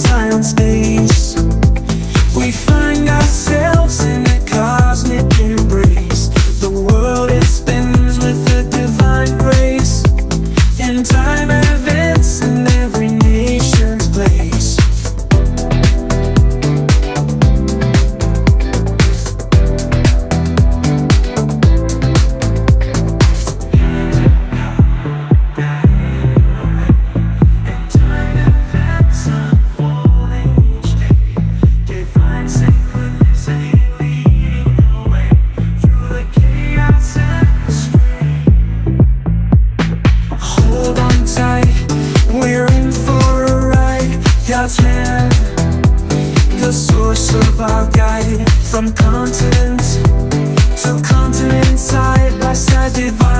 Silent space. We mountain The source of our guide From continents to continents Side by side divine